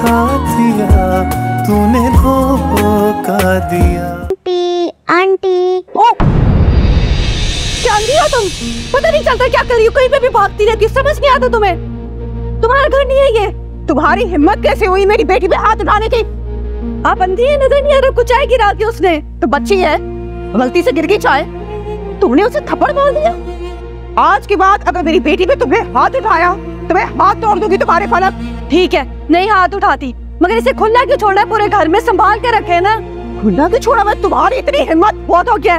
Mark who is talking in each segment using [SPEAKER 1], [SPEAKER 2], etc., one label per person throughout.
[SPEAKER 1] साथिया, तूने धोखा दिया।
[SPEAKER 2] Aunty aunty.
[SPEAKER 3] ओ! हो तुम? पता नहीं चलता क्या कर रही हो, कहीं पे भी भागती रहती हो, समझ नहीं आता तुम्हें। तुम्हारा घर नहीं है ये। तुम्हारी हिम्मत कैसे हुई मेरी बेटी पे हाथ उठाने की? आप अंधी है, नज़र नहीं आ रहा, कुछ गिरा दी उसने। तो बच्ची है, गलती से गिर गई चाय तुमने उसे थप्पड़ मार दिया। आज के बाद अगर मेरी बेटी पे तुम्हें हाथ उठाया तो मैं हाथ तोड़ दूँगी तुम्हारे फलक। ठीक है नहीं, हाथ उठाती। मगर इसे खुला क्यों छोड़ा पूरे घर में संभाल के रखे ना। खुला क्यों छोड़ा? मैं तुम्हारी इतनी हिम्मत बहुत हो गया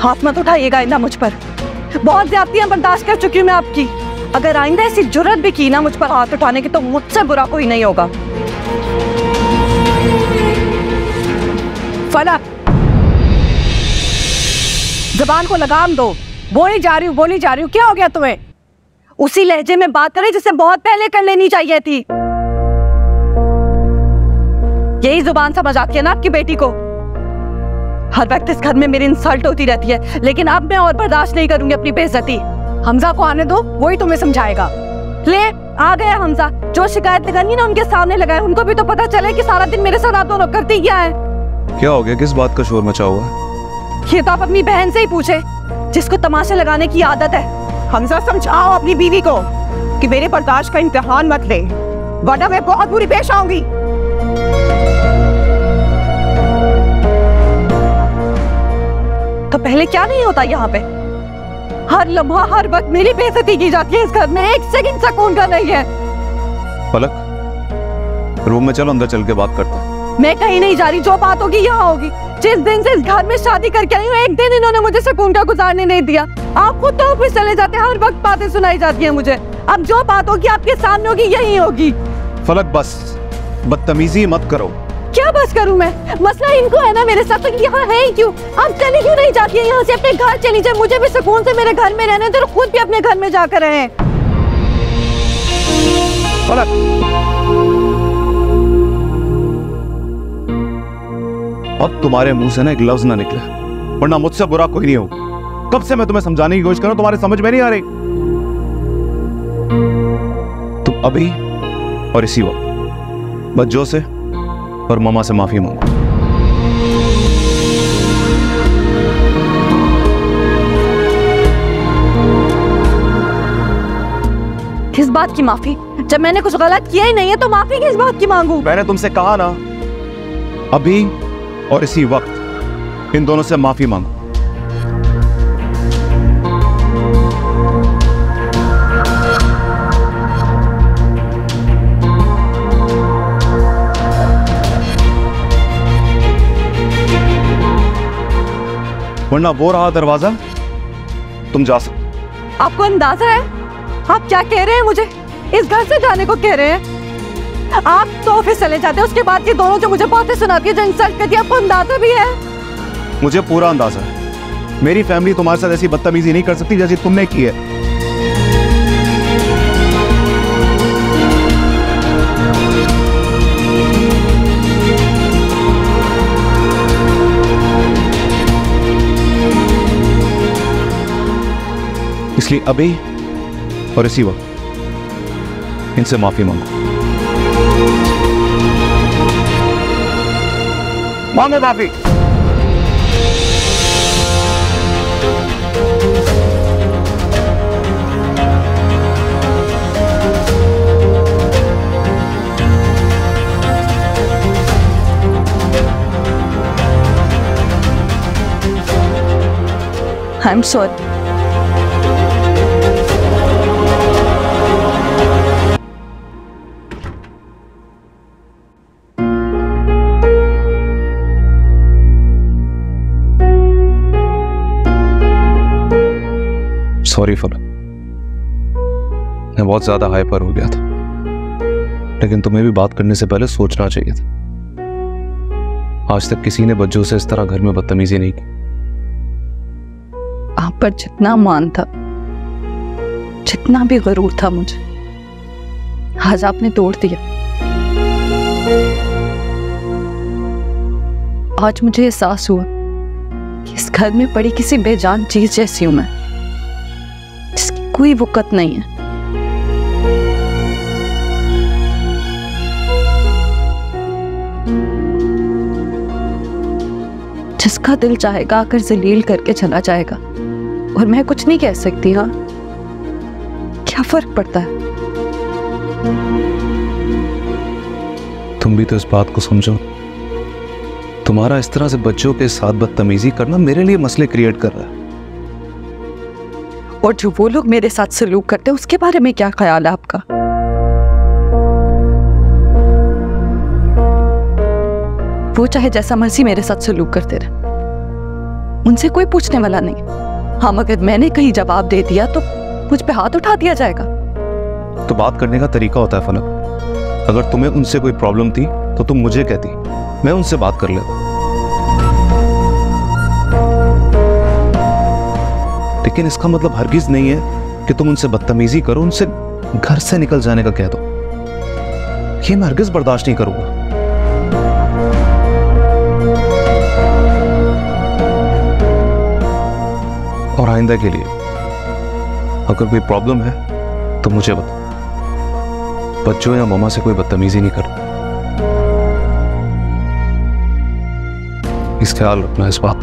[SPEAKER 3] हाथ मत उठाइएगा आइंदा मुझ पर। बहुत ज्यादतियाँ बर्दाश्त कर चुकी हूँ मैं आपकी। अगर आइंदा ऐसी जुर्रत भी की ना मुझ पर हाथ उठाने की तो मुझसे बुरा कोई नहीं होगा। फलक जबान को लगाम दो। बोली जा रही हूँ, बोली जा रही हूँ। क्या हो गया तुम्हें? उसी लहजे में बात करें जिसे बहुत पहले कर लेनी चाहिए थी। यही ज़ुबान समझ आती है ना आपकी बेटी को? हर वक्त इस घर में मेरी इंसल्ट होती रहती है, लेकिन अब मैं और बर्दाश्त नहीं करूँगी अपनी बेइज्जती। हमजा को आने दो, वही तुम्हें समझाएगा। ले, आ गया हमजा। जो शिकायत लगानी ना उनके सामने लगाए, उनको भी तो पता चले कि सारा दिन मेरे साथ आप दोनों करती क्या है।
[SPEAKER 4] क्या हो गया? किस बात का शोर मचा हुआ? है
[SPEAKER 3] ये तो आप अपनी बहन से ही पूछे, जिसको तमाशे लगाने की आदत है। हमजा, समझाओ अपनी बीवी को कि मेरे बर्दाश्त का इम्तिहान मत ले, वरना मैं बहुत बुरी पेश आऊँगी। तो पहले क्या नहीं होता यहाँ पे? हर लम्हा, हर वक्त मेरी बेइज्जती की जाती है इस घर में, एक सेकंड सुकून का नहीं है।
[SPEAKER 4] पलक, रूम में चलो, अंदर चल के बात करते
[SPEAKER 3] मैं कहीं नहीं जा रही जो बात होगी यहाँ होगी। जिस दिन से इस घर में शादी करके आई हूँ एक दिन इन्होंने मुझे सुकून का गुजारने नहीं दिया। आप खुद तो ऑफ़िस चले जाते हैं हर वक्त बातें सुनाई जाती हैं मुझे। अब जो बात होगी आपके सामने होगी यही होगी।
[SPEAKER 4] फलक बस। बदतमीजी मत करो।
[SPEAKER 3] क्या बस करूँ मैं? मसला इनको है ना मेरे साथ तो यहाँ है क्यों? आप चली क्यों नहीं जाती है? यहाँ से अपने घर चली जाए। मुझे भी सुकून से मेरे घर में रहने और खुद भी अपने घर में जाकर रहे।
[SPEAKER 4] फलक अब तुम्हारे मुँह से ना एक लफ्ज ना निकले। वरना मुझसे बुरा कोई नहीं हो। कब से मैं तुम्हें समझाने की कोशिश करूँ तुम्हारे समझ में नहीं आ रही। तुम अभी और इसी वक्त। बच्चों से और मामा से माफ़ी मांगो।
[SPEAKER 3] किस बात की माफ़ी? जब मैंने कुछ गलत किया ही नहीं है तो माफ़ी किस बात की मांगू?
[SPEAKER 4] मैंने तुमसे कहा ना अभी और इसी वक्त इन दोनों से माफ़ी मांगो। वरना वो रहा दरवाज़ा, तुम जा सकते
[SPEAKER 3] आपको अंदाज़ा है? आप क्या कह रहे हैं मुझे? इस घर से जाने को कह रहे हैं? आप तो ऑफ़िस चले जाते हैं, उसके बाद ये दोनों जो मुझे बातें सुनाती है, जो इंसल्ट करती है, आपको अंदाज़ा भी है?
[SPEAKER 4] मुझे पूरा अंदाज़ा है। मेरी फैमिली तुम्हारे साथ ऐसी बदतमीजी नहीं कर सकती जैसी तुमने की है। इसलिए अभी और इसी वक्त इनसे माफ़ी मांगो। मांगो
[SPEAKER 3] हाफी एम सॉरी
[SPEAKER 4] फलक मैं बहुत ज़्यादा हाइपर हो गया था। लेकिन तुम्हें भी बात करने से पहले सोचना चाहिए था। आज तक किसी ने बच्चों से इस तरह घर में बदतमीजी नहीं की।
[SPEAKER 3] आप पर जितना मान था, जितना भी गरूर था मुझे, आज आपने तोड़ दिया। आज मुझे एहसास हुआ कि इस घर में पड़ी किसी बेजान चीज़ जैसी हूँ मैं। कोई वक़्त नहीं है। जिसका दिल चाहेगा आकर जलील करके चला जाएगा। और मैं कुछ नहीं कह सकती हाँ। क्या फ़र्क पड़ता है?
[SPEAKER 4] तुम भी तो इस बात को समझो। तुम्हारा इस तरह से बच्चों के साथ बदतमीजी करना मेरे लिए मसले क्रिएट कर रहा है।
[SPEAKER 3] और जो वो लोग मेरे साथ सलूक करते हैं, उसके बारे में क्या ख्याल है आपका? वो चाहे जैसा मर्ज़ी मेरे साथ सलूक करते रहे। उनसे कोई पूछने वाला नहीं। हाँ मगर मैंने कहीं जवाब दे दिया तो मुझ पे हाथ उठा दिया जाएगा।
[SPEAKER 4] तो बात करने का तरीका होता है, फलक। अगर तुम्हें उनसे कोई प्रॉब्लम थी तो तुम मुझे कहती। मैं उनसे बात कर लेता। लेकिन इसका मतलब हरगिज नहीं है कि तुम उनसे बदतमीजी करो, उनसे घर से निकल जाने का कह दो। ये मैं हरगिज बर्दाश्त नहीं करूँगा। और आइंदा के लिए, अगर कोई प्रॉब्लम है तो मुझे बताओ बच्चों या मामा से कोई बदतमीजी नहीं कर इस ख्याल रखना इस बात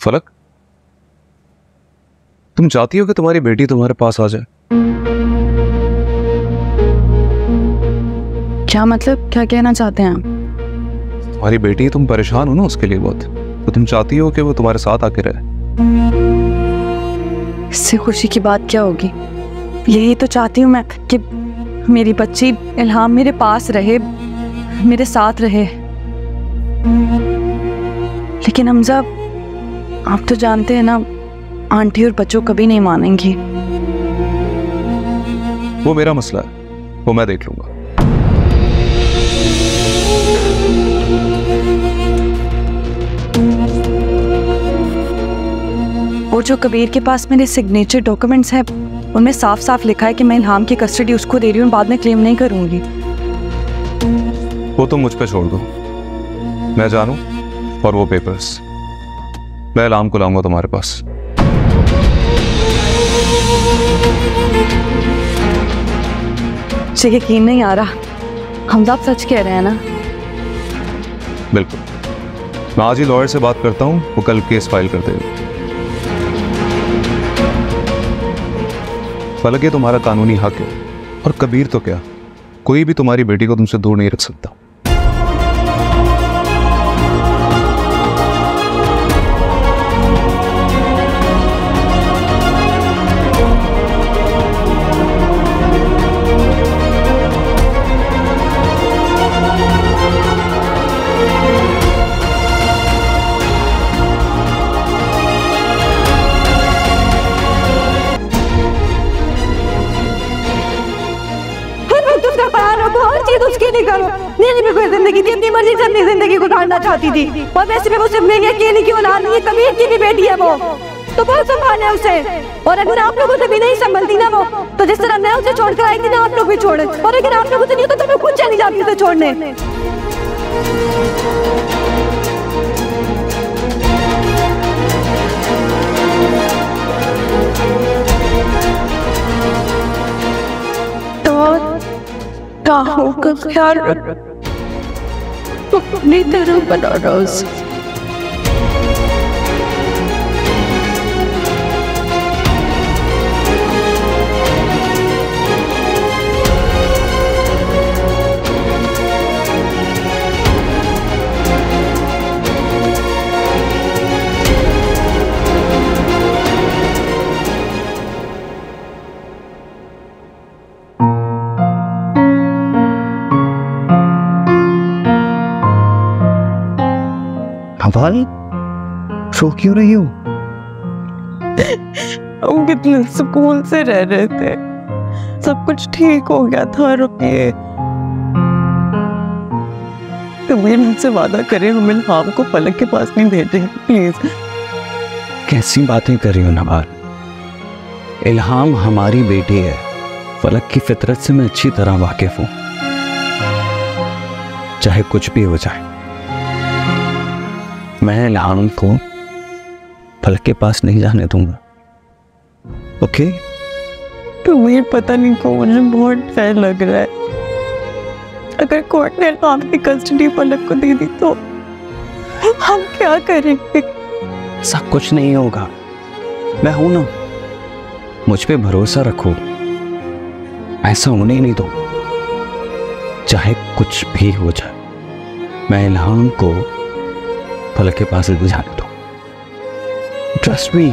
[SPEAKER 4] फलक? तुम चाहती हो कि तुम्हारी बेटी तुम्हारे पास आ जाए?
[SPEAKER 3] क्या मतलब? क्या कहना चाहते हैं आप?
[SPEAKER 4] तुम्हारी बेटी तुम परेशान हो ना उसके लिए बहुत। तो तुम चाहती हो कि वो तुम्हारे साथ आके रहे?
[SPEAKER 3] इससे खुशी की बात क्या होगी? यही तो चाहती हूँ मैं कि मेरी बच्ची इल्हाम मेरे पास रहे मेरे साथ रहे। लेकिन हमजा आप तो जानते हैं ना आंटी और बच्चों कभी नहीं मानेंगी।
[SPEAKER 4] वो मेरा मसला है वो मैं देख लूँगा।
[SPEAKER 3] और जो कबीर के पास मेरे सिग्नेचर डॉक्यूमेंट्स हैं उनमें साफ़ साफ़ लिखा है कि मैं इल्हाम की कस्टडी उसको दे रही हूँ बाद में क्लेम नहीं करूँगी।
[SPEAKER 4] वो तुम मुझ पे छोड़ दो। मैं जानू और वो पेपर्स मैं अलार्म को लाऊँगा तुम्हारे पास।
[SPEAKER 3] मुझे यकीन नहीं आ रहा। हम आप सच कह रहे हैं ना।
[SPEAKER 4] बिल्कुल। मैं आज ही लॉयर से बात करता हूँ वो कल केस फ़ाइल कर देगा। फलक ये तुम्हारा कानूनी हक है और कबीर तो क्या? कोई भी तुम्हारी बेटी को तुमसे दूर नहीं रख सकता।
[SPEAKER 3] ज़िंदगी थी, अपनी मर्ज़ी से अपनी ज़िंदगी गुजारना चाहती थी। और वैसे भी वो सिर्फ़ मेरी अकेली की औलाद नहीं है कबीर की भी बेटी है वो। तो बहुत संभाले उसे। और अगर आप लोगों से भी नहीं संभलती ना वो तो जिस तरह मैं उसे छोड़कर आई थी ना, आप लोग भी छोड़े। और अगर आप लोगों से नहीं होता तो मैं खुद चली जाती उसे छोड़ने। तो का ख्याल रख अपनी बना
[SPEAKER 5] रो क्यों रही हो?
[SPEAKER 6] हम कितने सुकून से रह रहे थे। सब कुछ ठीक हो गया था रुकिए तुम्हें मुझसे वादा करें हम इल्हाम को पलक के पास नहीं भेजे प्लीज़
[SPEAKER 5] कैसी बातें कर रही हो नवाल? इल्हाम हमारी बेटी है। फलक की फितरत से मैं अच्छी तरह वाकिफ हूँ। चाहे कुछ भी हो जाए। मैं इल्हाम को फलक के पास नहीं जाने दूँगा। ओके?
[SPEAKER 6] तुम्हें पता नहीं क्यों मुझे बहुत डर लग रहा है। अगर कोर्ट ने इल्हाम की कस्टडी पलक को दे दी तो हम क्या करेंगे?
[SPEAKER 5] ऐसा कुछ नहीं होगा। मैं हूँ ना मुझ पे भरोसा रखो। ऐसा होने ही नहीं दो। चाहे कुछ भी हो जाए मैं इल्हाम को फलक के पास बुझाने दो। Trust me